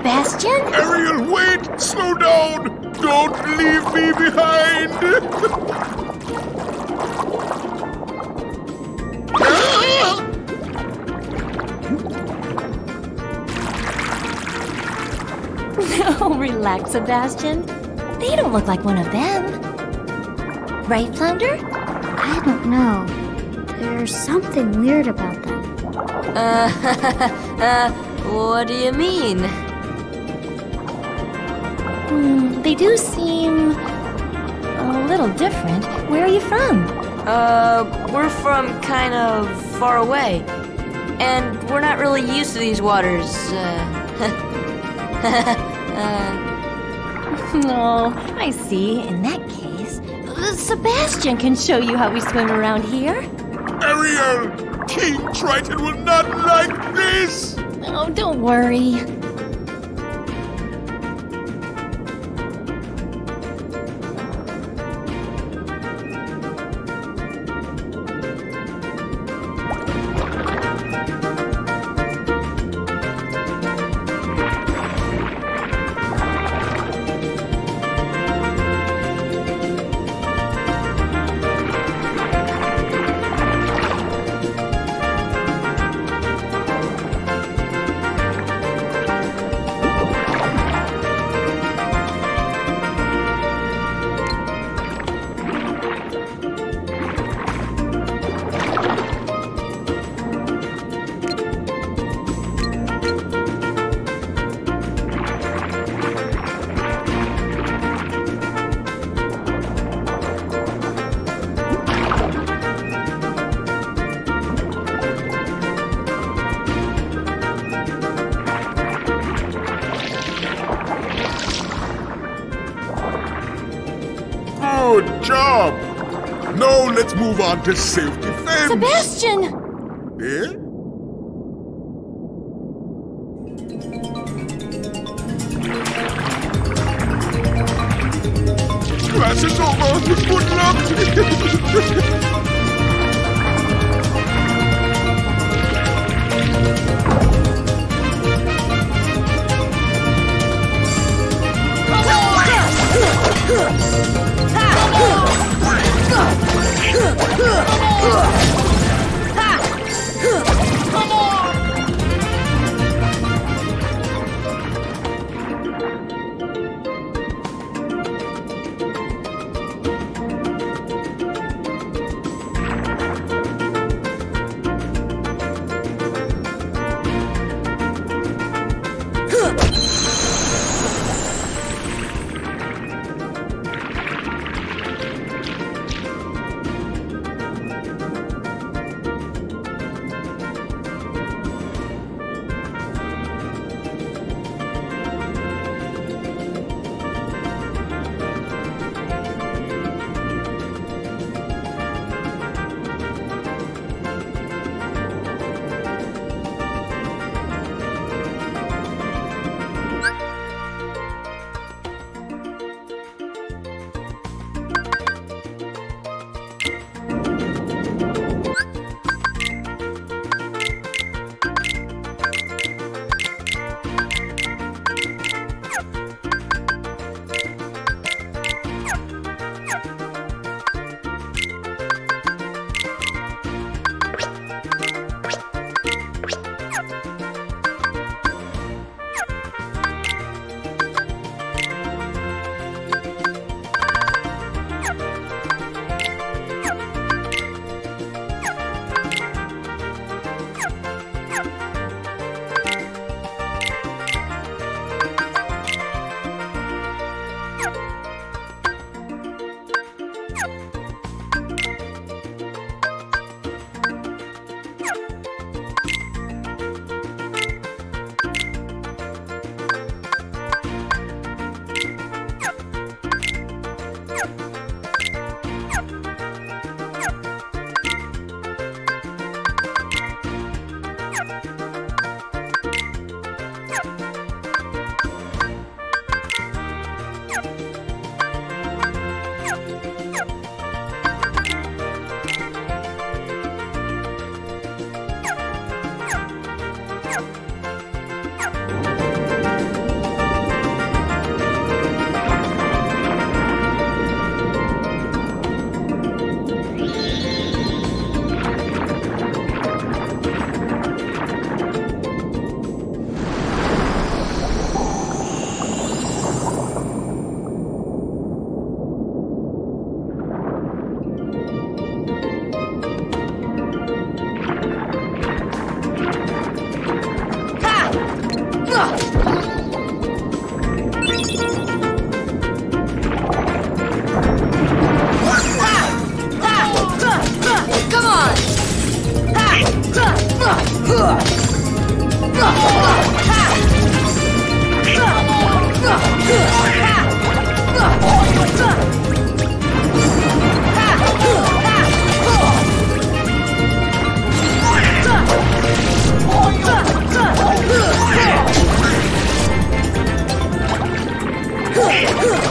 Sebastian? Ariel, wait! Slow down! Don't leave me behind! Oh, relax, Sebastian. They don't look like one of them. Right, Flounder? I don't know. There's something weird about them. Uh, uh, what do you mean? Hmm, they do seem a little different. Where are you from? Uh, we're from kind of far away. And we're not really used to these waters. Uh, uh, Oh, I see. In that case, uh, Sebastian can show you how we swim around here. Ariel! King Triton will not like this! Oh, don't worry. To safety fence. Sebastian! Come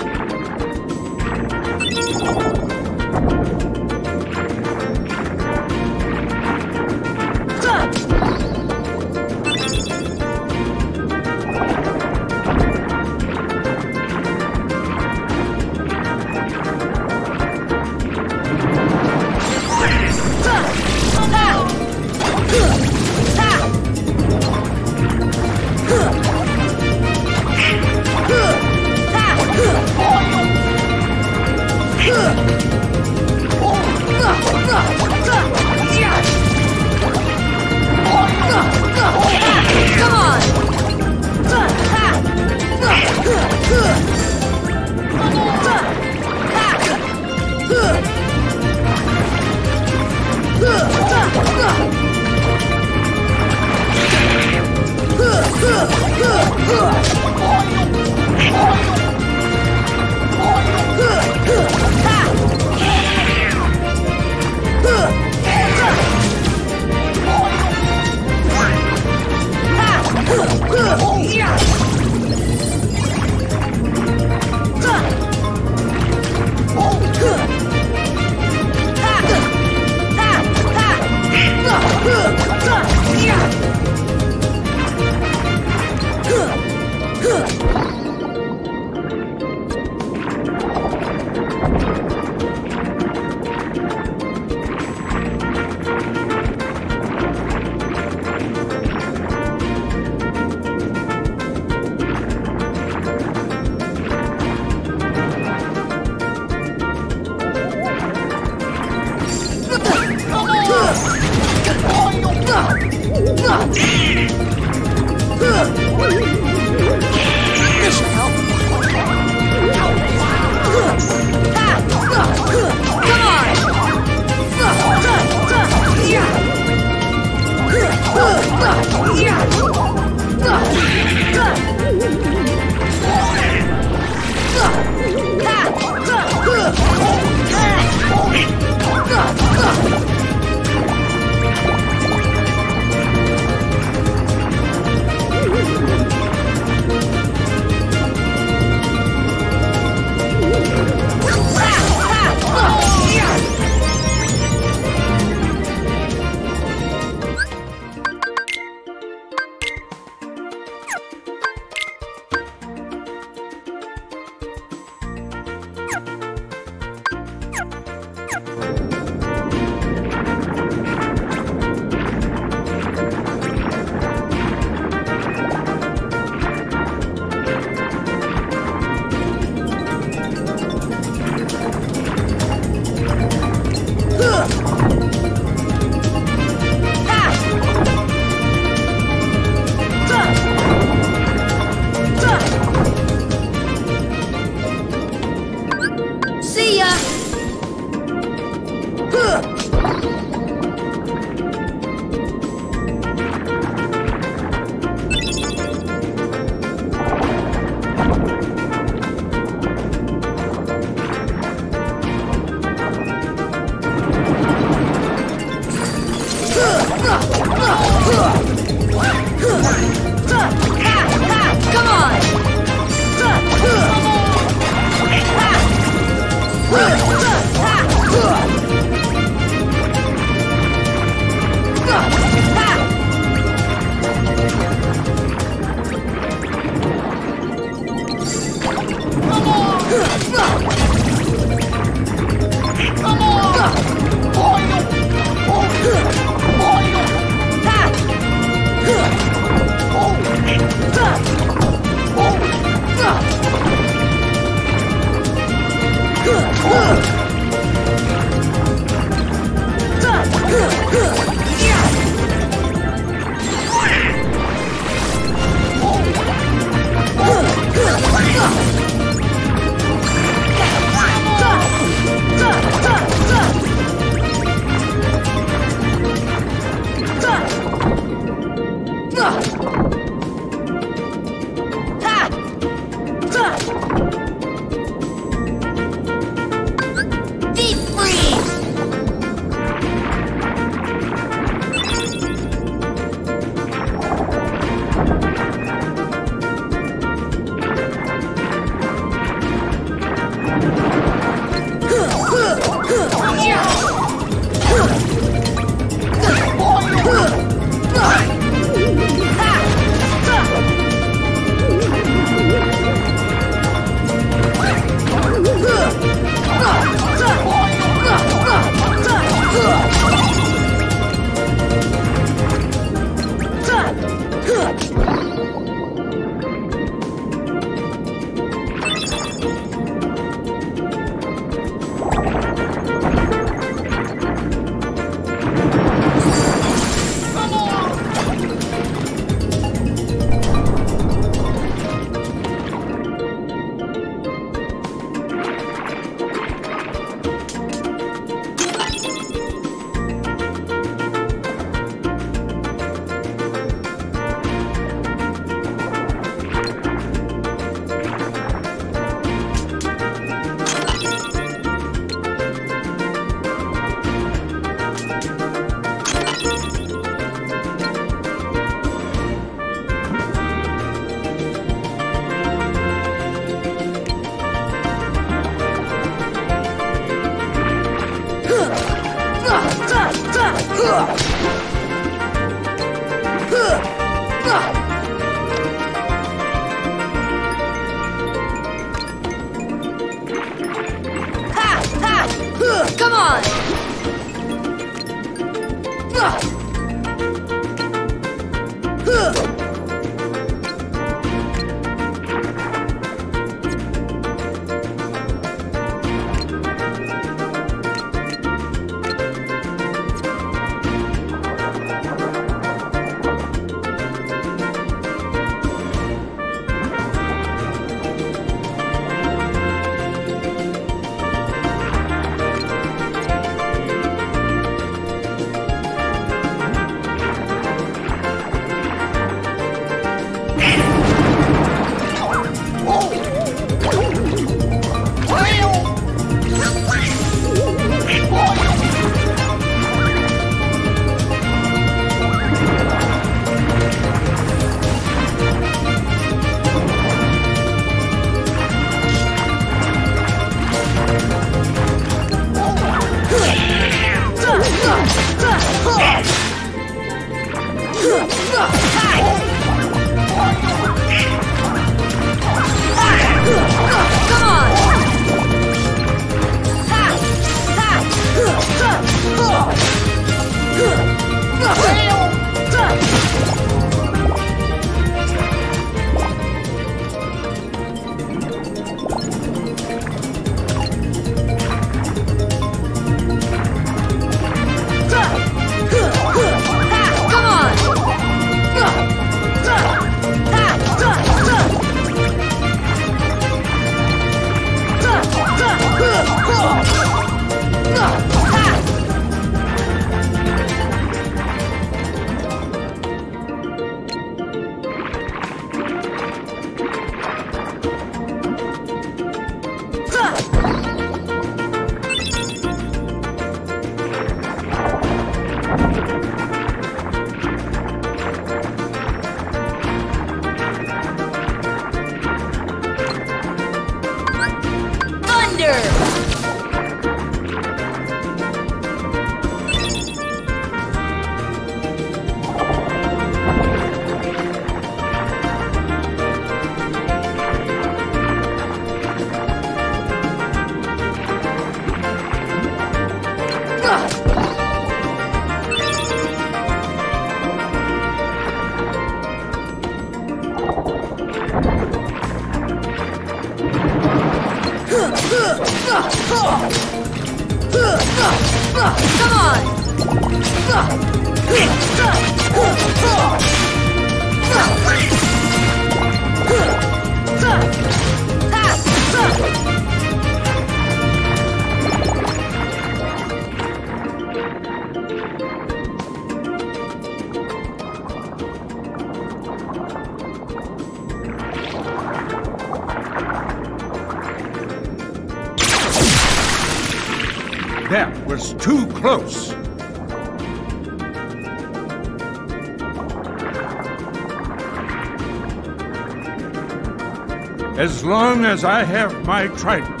long as I have my trident,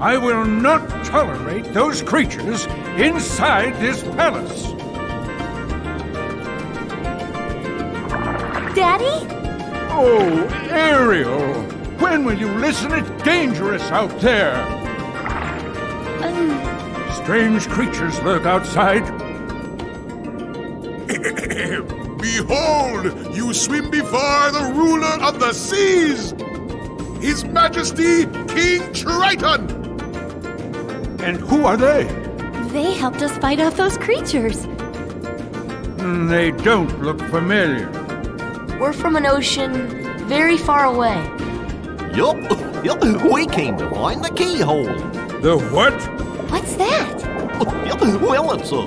I will not tolerate those creatures inside this palace. Daddy? Oh, Ariel! When will you listen? It's dangerous out there! Um. Strange creatures lurk outside. Behold, you swim before the ruler of the seas, His Majesty King Triton. And who are they? They helped us fight off those creatures. Hmm, They don't look familiar. We're from an ocean very far away. Yup, yup, we came to find the keyhole. The what? What's that? Yup, well, it's a.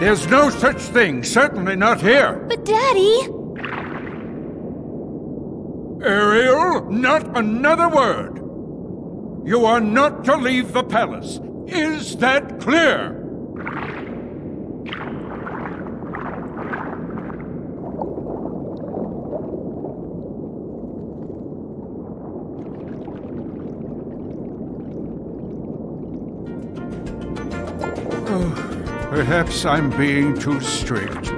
There's no such thing, certainly not here. But Daddy! Ariel, not another word. You are not to leave the palace. Is that clear? Oh, Perhaps I'm being too strict.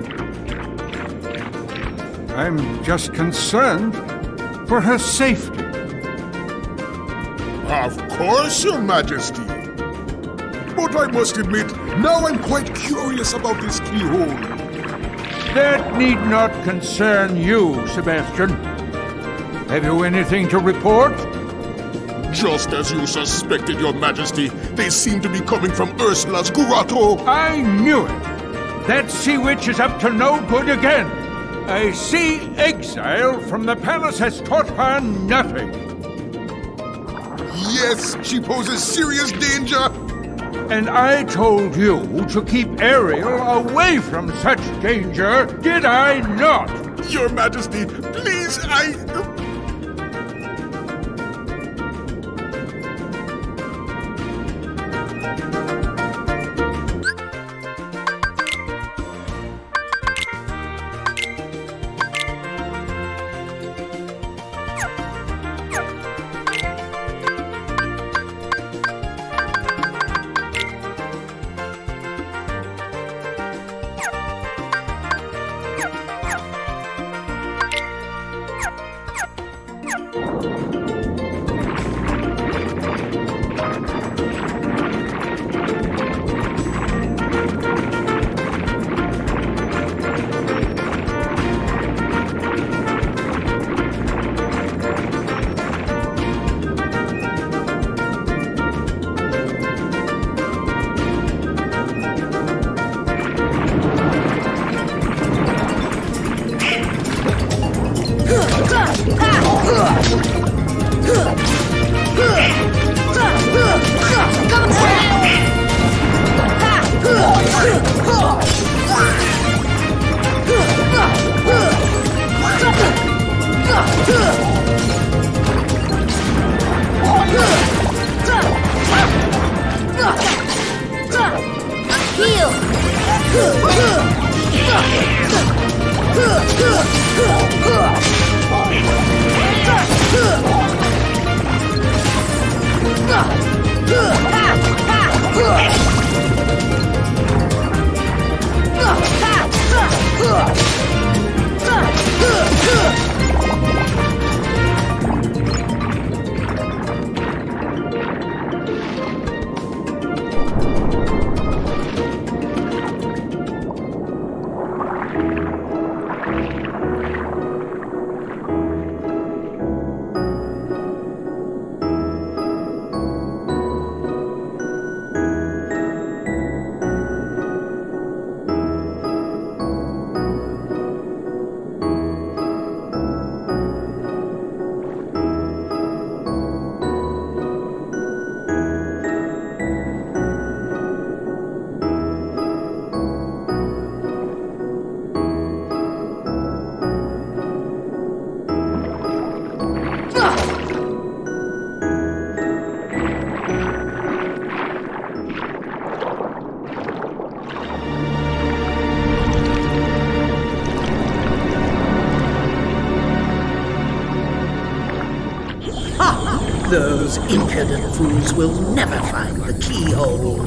I'm just concerned for her safety. Of course, Your Majesty. But I must admit, now I'm quite curious about this keyhole. That need not concern you, Sebastian. Have you anything to report? Just as you suspected, Your Majesty, they seem to be coming from Ursula's grotto. I knew it. That sea witch is up to no good again. A sea exile from the palace has taught her nothing. Yes, she poses serious danger. And I told you to keep Ariel away from such danger, did I not? Your Majesty, please, I. Those impudent fools will never find the keyhole.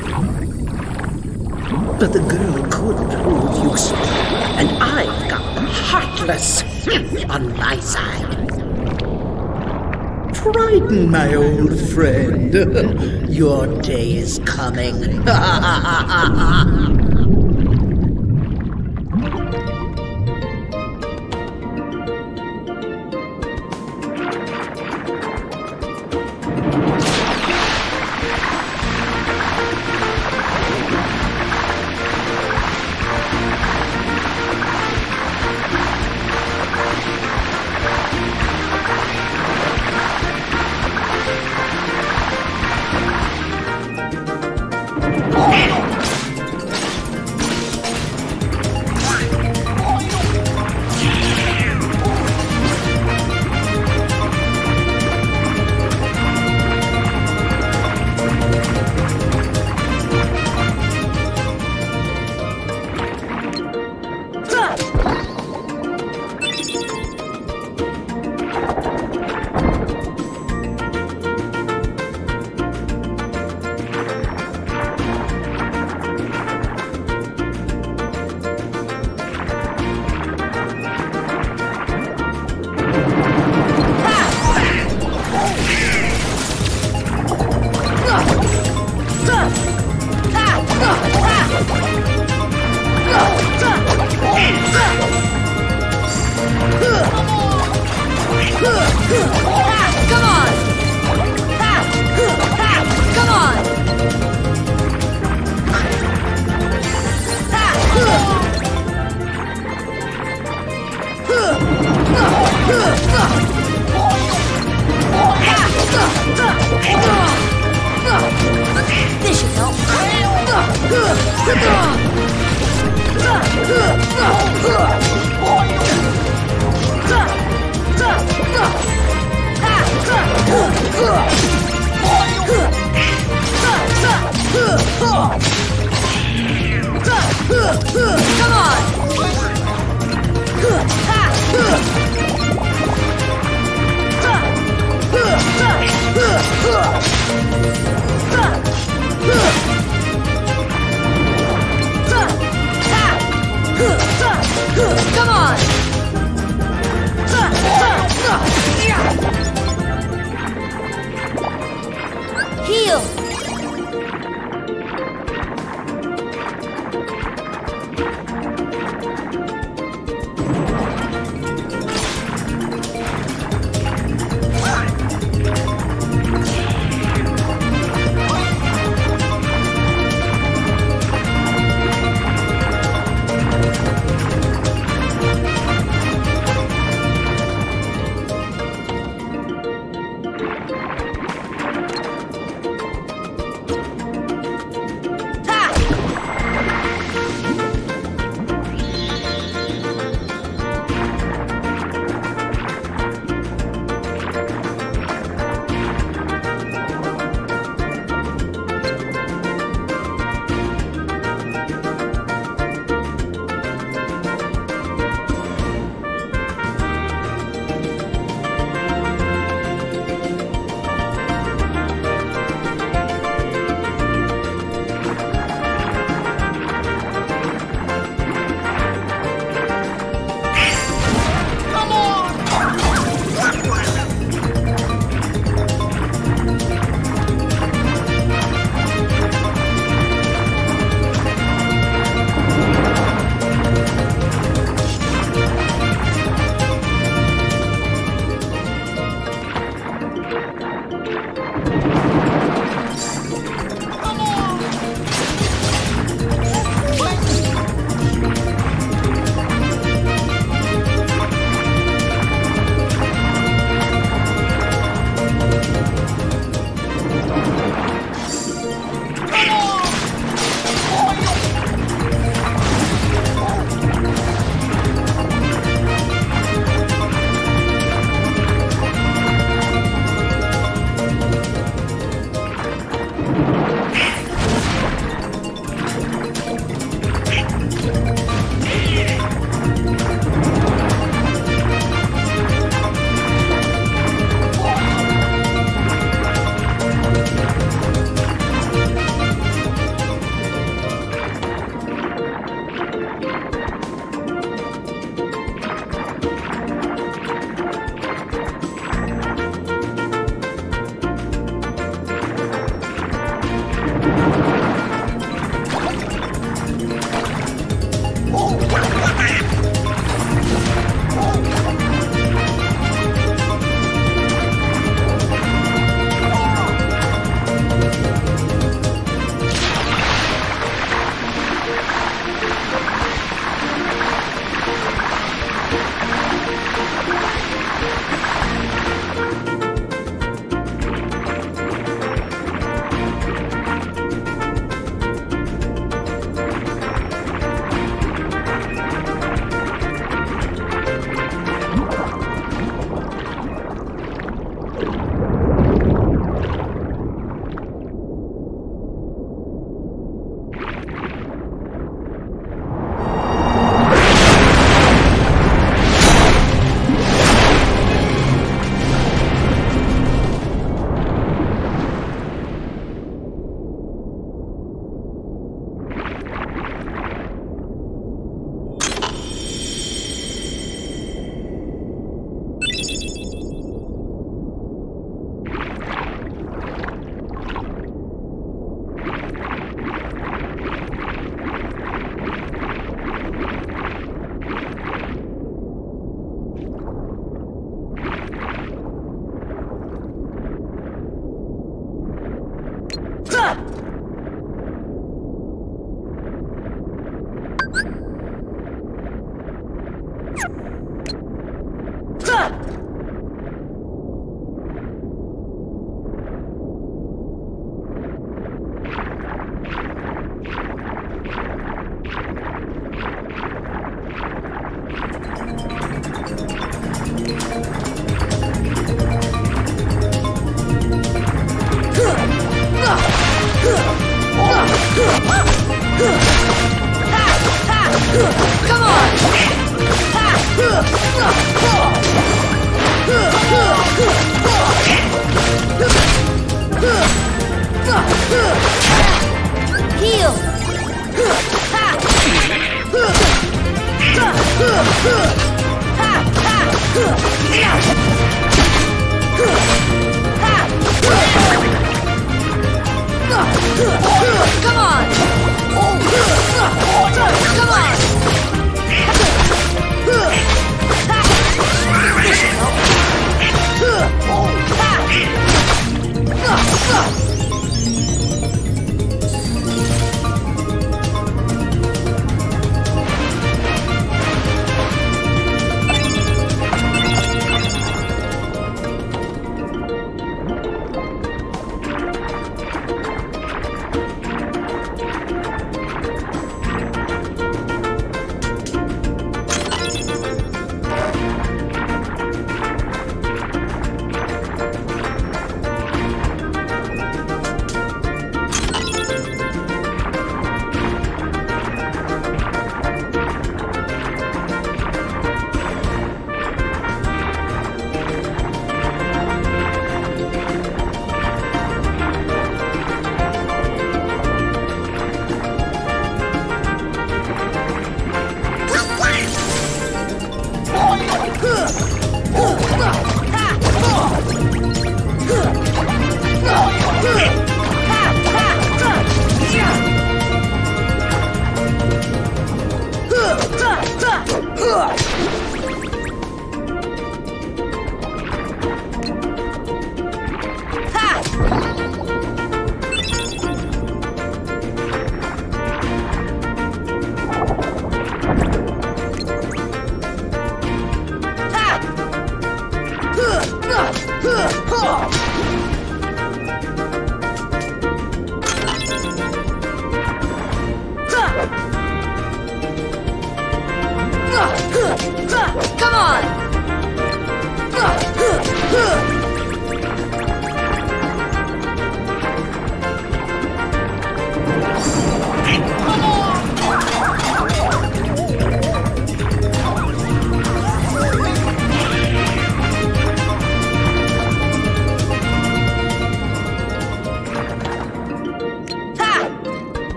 But the girl could prove useful, and I've got the heartless on my side. Triton, my old friend, your day is coming.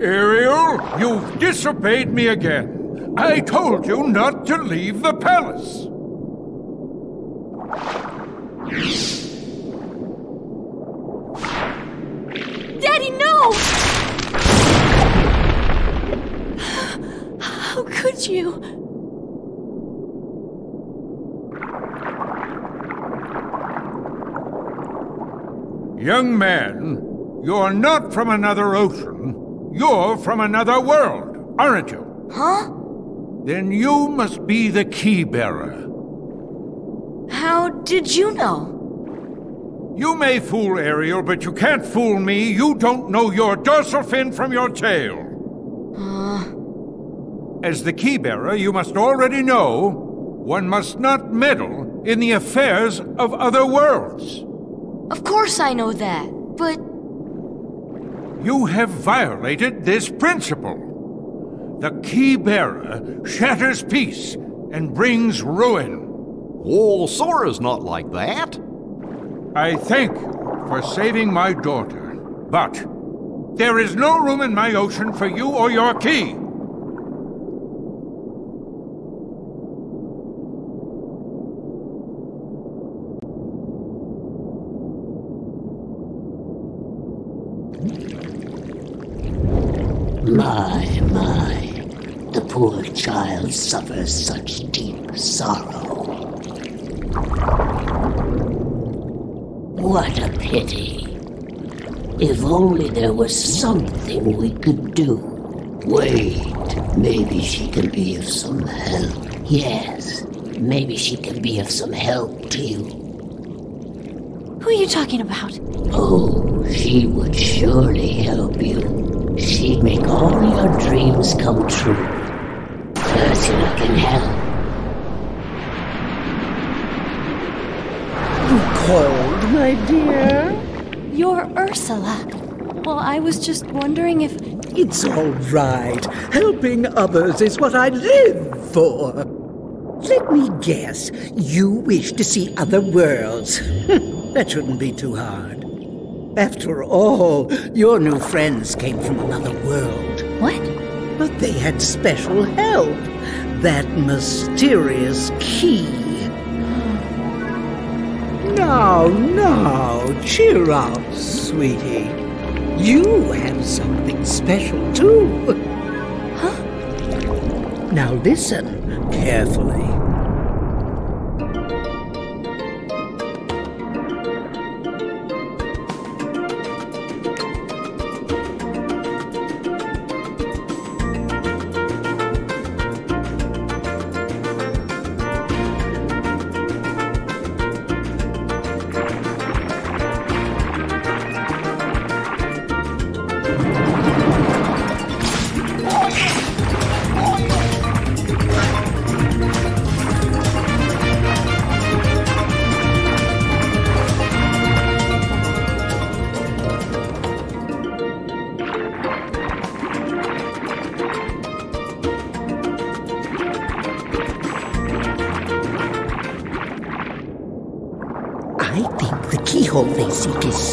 Ariel, you've disobeyed me again. I told you not to leave the palace. Daddy, no! How could you? Young man, you're not from another ocean. You're from another world, aren't you? Huh? Then you must be the key bearer. How did you know? You may fool Ariel, but you can't fool me. You don't know your dorsal fin from your tail. Uh. As the key bearer, you must already know one must not meddle in the affairs of other worlds. Of course I know that, but You have violated this principle. The key bearer shatters peace and brings ruin. Oh, Sora's not like that. I thank you for saving my daughter, but there is no room in my ocean for you or your key. My, my. The poor child suffers such deep sorrow. What a pity. If only there was something we could do. Wait, maybe she can be of some help. Yes, maybe she can be of some help to you. Who are you talking about? Oh, she would surely help you. She'd make all your dreams come true. Ursula can help. Cold, my dear? You're Ursula. Well, I was just wondering if. It's all right. Helping others is what I live for. Let me guess. You wish to see other worlds. that shouldn't be too hard. After all, your new friends came from another world. What? But they had special help. That mysterious key. Now, now, cheer up, sweetie. You have something special too. Huh? Now listen carefully.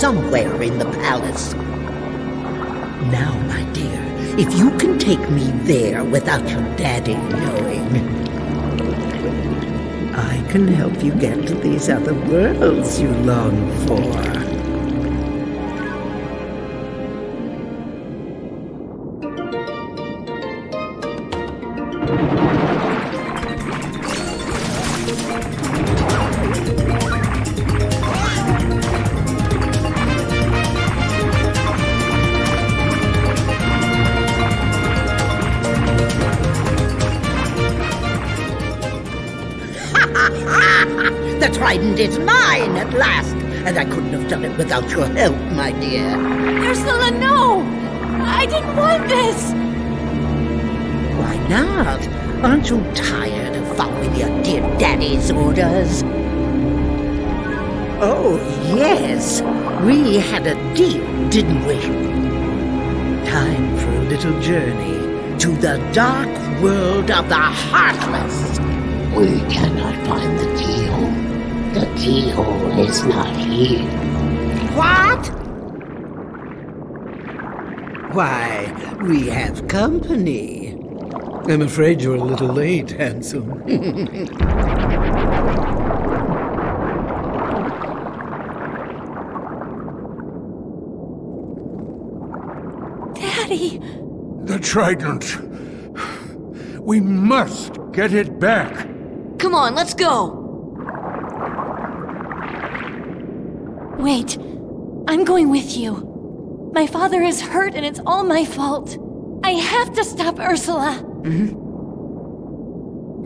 Somewhere in the palace. Now, my dear, if you can take me there without your daddy knowing, I can help you get to these other worlds you long for. Your help, my dear. Ursula, no! I didn't want this! Why not? Aren't you tired of following your dear daddy's orders? Oh, yes. We had a deal, didn't we? Time for a little journey to the dark world of the Heartless. We cannot find the keyhole. The keyhole is not here. Why, we have company. I'm afraid you're a little late, handsome. Daddy! The trident. We must get it back. Come on, let's go. Wait. I'm going with you. My father is hurt and it's all my fault. I have to stop Ursula. Mm-hmm.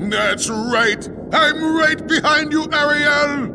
That's right. I'm right behind you, Ariel.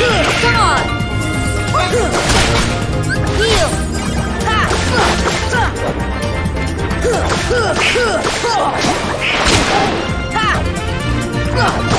Come on! Heal! Ha! Heal!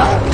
아!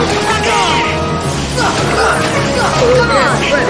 Get ready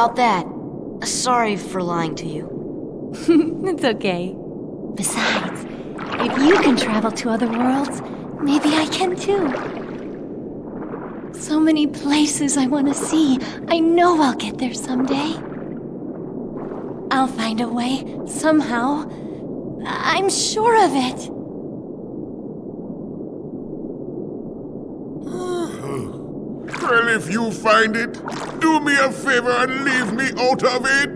about that. Sorry for lying to you. It's okay. Besides, if you can travel to other worlds, maybe I can too. So many places I want to see. I know I'll get there someday. I'll find a way, somehow. I'm sure of it. Well, if you find it, do me a favor and leave me out of it.